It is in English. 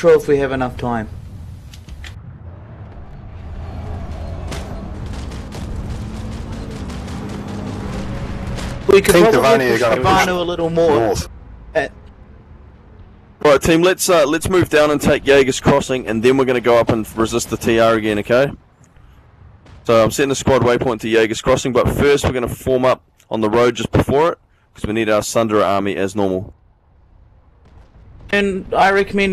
sure if we have enough time. We could think probably push a little more. North. Right, team. Let's uh, let's move down and take Jaeger's crossing, and then we're going to go up and resist the TR again. Okay. So I'm setting the squad waypoint to Jaeger's crossing, but first we're going to form up on the road just before it because we need our Sunder army as normal. and I recommend